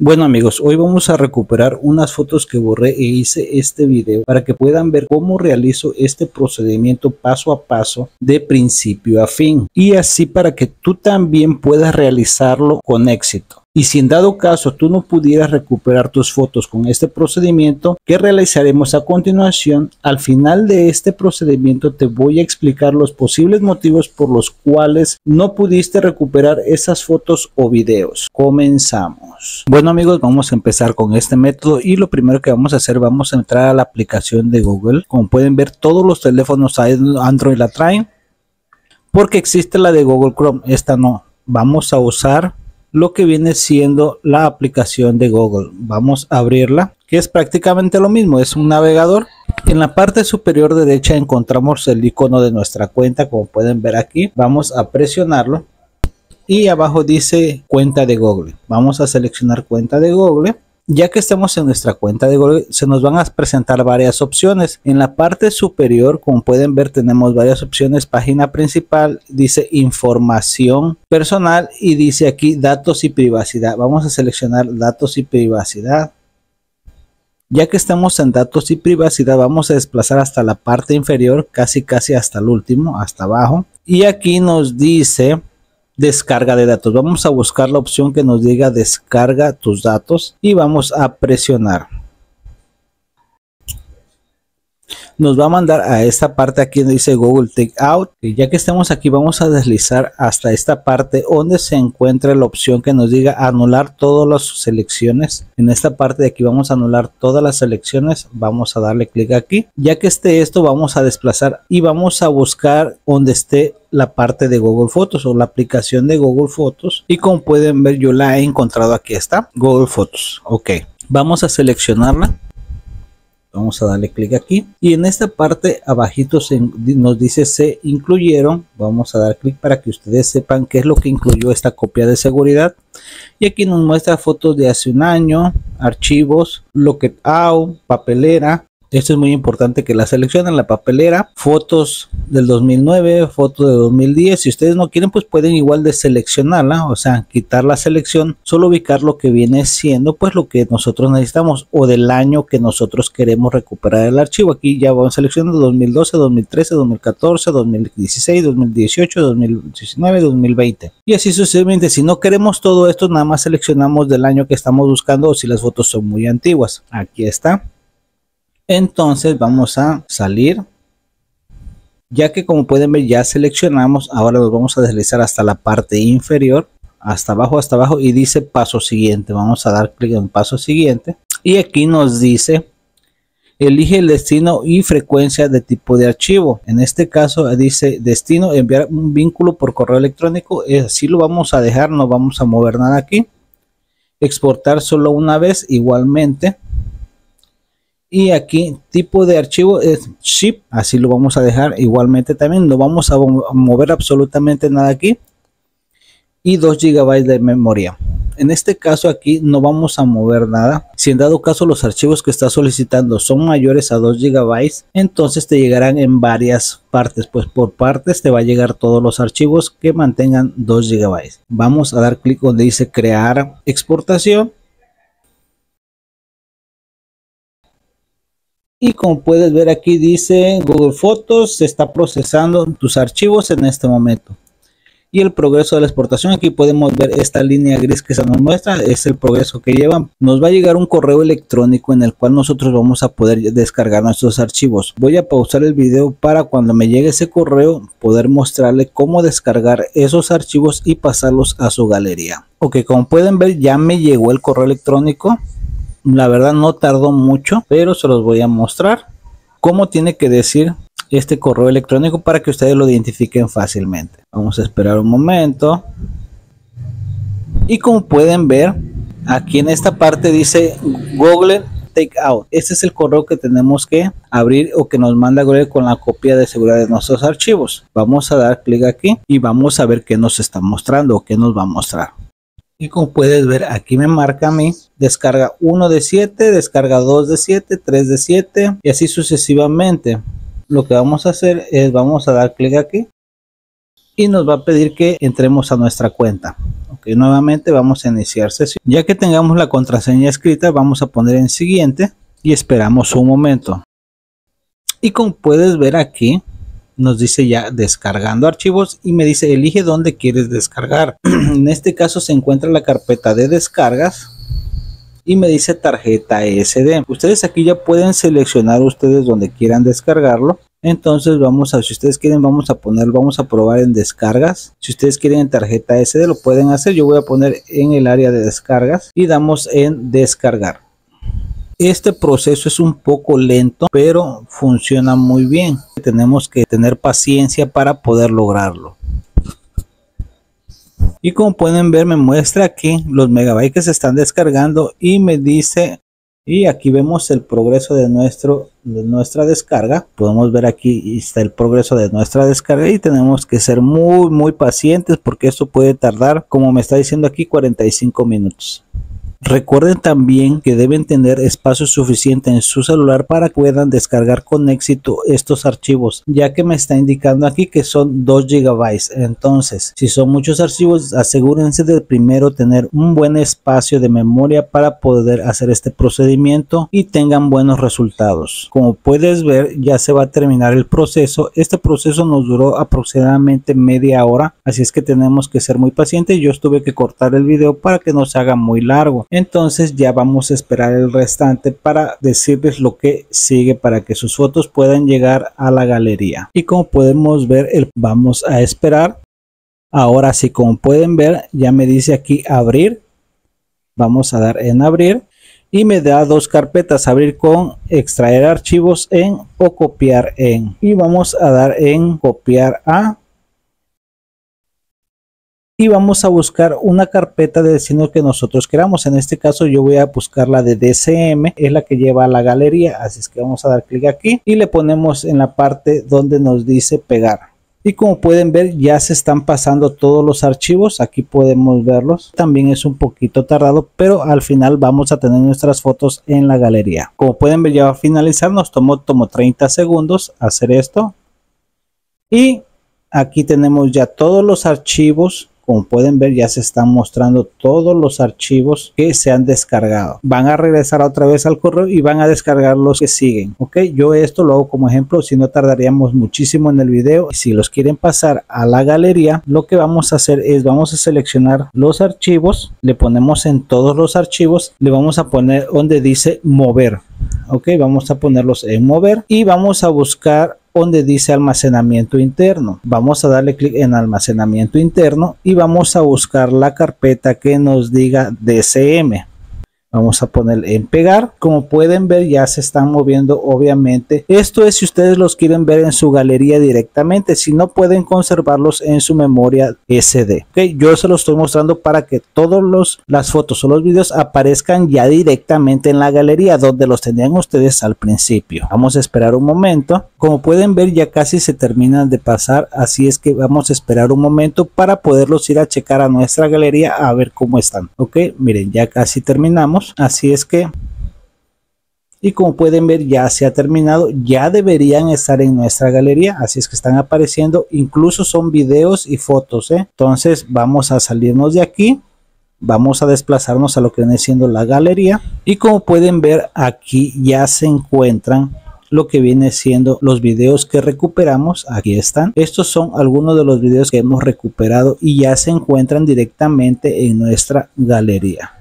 Bueno amigos, hoy vamos a recuperar unas fotos que borré e hice este video para que puedan ver cómo realizo este procedimiento paso a paso de principio a fin y así para que tú también puedas realizarlo con éxito. Y si en dado caso tú no pudieras recuperar tus fotos con este procedimiento que realizaremos a continuación, al final de este procedimiento te voy a explicar los posibles motivos por los cuales no pudiste recuperar esas fotos o videos. Comenzamos. Bueno amigos, vamos a empezar con este método y lo primero que vamos a hacer, vamos a entrar a la aplicación de Google. Como pueden ver, todos los teléfonos Android la traen porque existe la de Google Chrome, esta no. Vamos a usar lo que viene siendo la aplicación de Google. Vamos a abrirla, que es prácticamente lo mismo, es un navegador. En la parte superior derecha encontramos el icono de nuestra cuenta, como pueden ver aquí. Vamos a presionarlo y abajo dice cuenta de Google. Vamos a seleccionar cuenta de Google ya que estamos en nuestra cuenta de Google, se nos van a presentar varias opciones. En la parte superior, como pueden ver, tenemos varias opciones. Página principal, dice información personal y dice aquí datos y privacidad. Vamos a seleccionar datos y privacidad. Ya que estamos en datos y privacidad, vamos a desplazar hasta la parte inferior, casi casi hasta el último, hasta abajo. Y aquí nos dice descarga de datos. Vamos a buscar la opción que nos diga descarga tus datos y vamos a presionar. Nos va a mandar a esta parte aquí donde dice Google Take Out. Y ya que estamos aquí vamos a deslizar hasta esta parte donde se encuentra la opción que nos diga anular todas las selecciones. En esta parte de aquí vamos a anular todas las selecciones. Vamos a darle clic aquí. Ya que esté esto vamos a desplazar y vamos a buscar donde esté la parte de Google Fotos o la aplicación de Google Fotos y como pueden ver yo la he encontrado aquí está Google Fotos ok vamos a seleccionarla vamos a darle clic aquí. Y en esta parte abajito nos dice se incluyeron. Vamos a dar clic para que ustedes sepan qué es lo que incluyó esta copia de seguridad. Y aquí nos muestra fotos de hace un año archivos out papelera esto es muy importante que la seleccionen la papelera, fotos del 2009, fotos de 2010. Si ustedes no quieren, pues pueden igual de seleccionarla, o sea, quitar la selección, solo ubicar lo que viene siendo, pues lo que nosotros necesitamos o del año que nosotros queremos recuperar el archivo. Aquí ya vamos seleccionando 2012, 2013, 2014, 2016, 2018, 2019, 2020 y así sucesivamente. Si no queremos todo esto, nada más seleccionamos del año que estamos buscando o si las fotos son muy antiguas. Aquí está entonces vamos a salir. Ya que como pueden ver ya seleccionamos ahora nos vamos a deslizar hasta la parte inferior hasta abajo hasta abajo y dice paso siguiente. Vamos a dar clic en paso siguiente. Y aquí nos dice elige el destino y frecuencia de tipo de archivo. En este caso dice destino enviar un vínculo por correo electrónico. Así lo vamos a dejar no vamos a mover nada aquí. Exportar solo una vez igualmente y aquí tipo de archivo es zip así lo vamos a dejar igualmente también no vamos a mover absolutamente nada aquí. Y 2 GB de memoria. En este caso aquí no vamos a mover nada. Si en dado caso los archivos que está solicitando son mayores a 2 GB entonces te llegarán en varias partes. Pues por partes te va a llegar todos los archivos que mantengan 2 GB vamos a dar clic donde dice crear exportación Y como puedes ver aquí dice Google Fotos se está procesando tus archivos en este momento. Y el progreso de la exportación, aquí podemos ver esta línea gris que se nos muestra, es el progreso que llevan. Nos va a llegar un correo electrónico en el cual nosotros vamos a poder descargar nuestros archivos. Voy a pausar el video para cuando me llegue ese correo poder mostrarle cómo descargar esos archivos y pasarlos a su galería. Ok, como pueden ver ya me llegó el correo electrónico la verdad no tardó mucho, pero se los voy a mostrar cómo tiene que decir este correo electrónico para que ustedes lo identifiquen fácilmente. Vamos a esperar un momento. Y como pueden ver, aquí en esta parte dice Google Takeout. Este es el correo que tenemos que abrir o que nos manda Google con la copia de seguridad de nuestros archivos. Vamos a dar clic aquí y vamos a ver qué nos está mostrando o qué nos va a mostrar y como puedes ver aquí me marca a mí descarga 1 de 7 descarga 2 de 7 3 de 7 y así sucesivamente. Lo que vamos a hacer es vamos a dar clic aquí y nos va a pedir que entremos a nuestra cuenta. Ok nuevamente vamos a iniciar sesión. Ya que tengamos la contraseña escrita vamos a poner en siguiente y esperamos un momento. Y como puedes ver aquí nos dice ya descargando archivos y me dice elige dónde quieres descargar en este caso se encuentra la carpeta de descargas y me dice tarjeta SD. Ustedes aquí ya pueden seleccionar ustedes donde quieran descargarlo. Entonces vamos a, si ustedes quieren, vamos a poner, vamos a probar en descargas. Si ustedes quieren en tarjeta SD lo pueden hacer. Yo voy a poner en el área de descargas y damos en descargar. Este proceso es un poco lento, pero funciona muy bien. Tenemos que tener paciencia para poder lograrlo. Y como pueden ver me muestra aquí los megabytes que se están descargando y me dice y aquí vemos el progreso de nuestro nuestra descarga. Podemos ver aquí está el progreso de nuestra descarga y tenemos que ser muy muy pacientes porque esto puede tardar como me está diciendo aquí 45 minutos Recuerden también que deben tener espacio suficiente en su celular para que puedan descargar con éxito estos archivos, ya que me está indicando aquí que son 2 GB. Entonces, si son muchos archivos, asegúrense de primero tener un buen espacio de memoria para poder hacer este procedimiento y tengan buenos resultados. Como puedes ver, ya se va a terminar el proceso. Este proceso nos duró aproximadamente media hora, así es que tenemos que ser muy pacientes. Yo tuve que cortar el video para que no se haga muy largo entonces ya vamos a esperar el restante para decirles lo que sigue para que sus fotos puedan llegar a la galería. Y como podemos ver el vamos a esperar. Ahora sí como pueden ver ya me dice aquí abrir. Vamos a dar en abrir. Y me da dos carpetas abrir con extraer archivos en o copiar en. Y vamos a dar en copiar a y vamos a buscar una carpeta de destino que nosotros queramos. En este caso yo voy a buscar la de DCM, es la que lleva a la galería, así es que vamos a dar clic aquí y le ponemos en la parte donde nos dice pegar. Y como pueden ver ya se están pasando todos los archivos, aquí podemos verlos. También es un poquito tardado, pero al final vamos a tener nuestras fotos en la galería. Como pueden ver ya va a finalizar, nos tomó, tomó 30 segundos hacer esto. Y aquí tenemos ya todos los archivos como pueden ver ya se están mostrando todos los archivos que se han descargado. Van a regresar otra vez al correo y van a descargar los que siguen. Ok, yo esto lo hago como ejemplo, si no tardaríamos muchísimo en el video. Si los quieren pasar a la galería, lo que vamos a hacer es vamos a seleccionar los archivos, le ponemos en todos los archivos, le vamos a poner donde dice mover. Ok, vamos a ponerlos en mover y vamos a buscar donde dice almacenamiento interno. Vamos a darle clic en almacenamiento interno y vamos a buscar la carpeta que nos diga DCM. Vamos a poner en pegar. Como pueden ver ya se están moviendo obviamente. Esto es si ustedes los quieren ver en su galería directamente. Si no pueden conservarlos en su memoria SD. Okay, yo se los estoy mostrando para que todos los las fotos o los videos aparezcan ya directamente en la galería donde los tenían ustedes al principio. Vamos a esperar un momento. Como pueden ver ya casi se terminan de pasar. Así es que vamos a esperar un momento para poderlos ir a checar a nuestra galería a ver cómo están. Ok, miren ya casi terminamos así es que y como pueden ver ya se ha terminado ya deberían estar en nuestra galería así es que están apareciendo incluso son videos y fotos ¿eh? entonces vamos a salirnos de aquí vamos a desplazarnos a lo que viene siendo la galería y como pueden ver aquí ya se encuentran lo que viene siendo los videos que recuperamos aquí están. Estos son algunos de los videos que hemos recuperado y ya se encuentran directamente en nuestra galería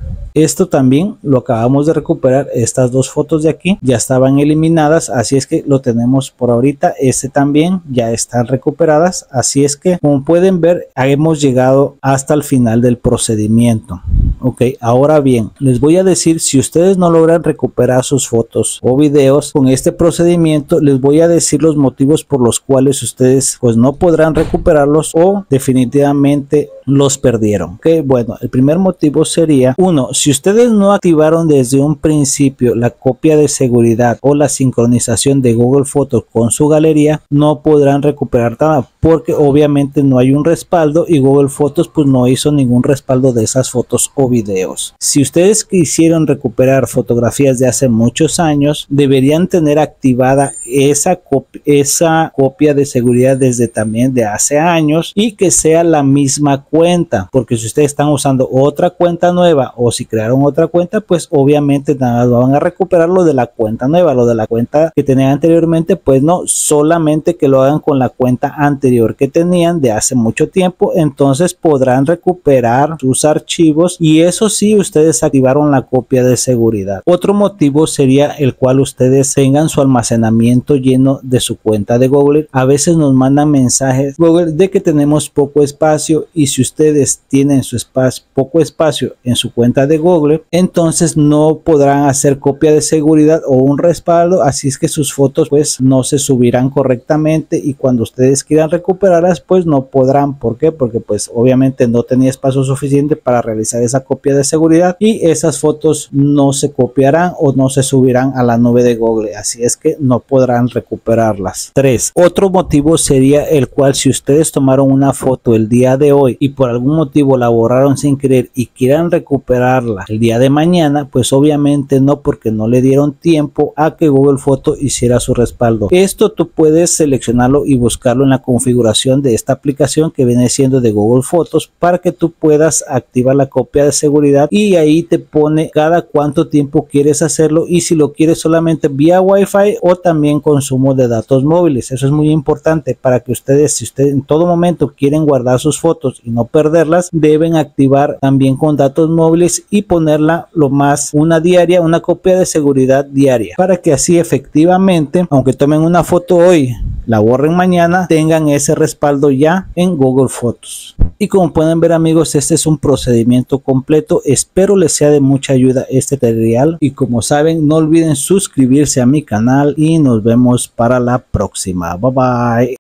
esto también lo acabamos de recuperar. Estas dos fotos de aquí ya estaban eliminadas. Así es que lo tenemos por ahorita. Este también ya están recuperadas. Así es que como pueden ver hemos llegado hasta el final del procedimiento. Ok, ahora bien, les voy a decir si ustedes no logran recuperar sus fotos o videos con este procedimiento, les voy a decir los motivos por los cuales ustedes pues no podrán recuperarlos o definitivamente los perdieron. Ok, bueno, el primer motivo sería uno, si ustedes no activaron desde un principio la copia de seguridad o la sincronización de Google Fotos con su galería, no podrán recuperar nada porque obviamente no hay un respaldo y Google Fotos pues no hizo ningún respaldo de esas fotos o videos. Si ustedes quisieron recuperar fotografías de hace muchos años, deberían tener activada esa, copia de seguridad desde también de hace años y que sea la misma cuenta, porque si ustedes están usando otra cuenta nueva o si crearon otra cuenta, pues obviamente nada van a recuperar lo de la cuenta nueva, lo de la cuenta que tenían anteriormente, pues no, solamente que lo hagan con la cuenta anterior que tenían de hace mucho tiempo, entonces podrán recuperar sus archivos y eso sí, ustedes activaron la copia de seguridad. Otro motivo sería el cual ustedes tengan su almacenamiento lleno de su cuenta de Google. A veces nos mandan mensajes Google de que tenemos poco espacio y si ustedes tienen su poco espacio en su cuenta de Google, entonces no podrán hacer copia de seguridad o un respaldo, así es que sus fotos pues no se subirán correctamente y cuando ustedes quieran recuperarlas pues no podrán. ¿Por qué? Porque pues obviamente no tenía espacio suficiente para realizar esa copia de seguridad y esas fotos no se copiarán o no se subirán a la nube de Google, así es que no podrán recuperarlas. 3. Otro motivo sería el cual si ustedes tomaron una foto el día de hoy y por algún motivo la borraron sin querer y quieran recuperarla el día de mañana, pues obviamente no porque no le dieron tiempo a que Google Foto hiciera su respaldo. Esto tú puedes seleccionarlo y buscarlo en la configuración de esta aplicación que viene siendo de Google Fotos para que tú puedas activar la copia de seguridad y ahí te pone cada cuánto tiempo quieres hacerlo y si lo quieres solamente vía Wi-Fi o también consumo de datos móviles. Eso es muy importante para que ustedes, si ustedes en todo momento quieren guardar sus fotos y no perderlas, deben activar también con datos móviles y ponerla lo más una diaria, una copia de seguridad diaria para que así efectivamente, aunque tomen una foto hoy, la borren mañana, tengan ese respaldo ya en Google Fotos. Y como pueden ver amigos, este es un procedimiento completo. Espero les sea de mucha ayuda este tutorial. Y como saben, no olviden suscribirse a mi canal y nos vemos para la próxima. Bye bye.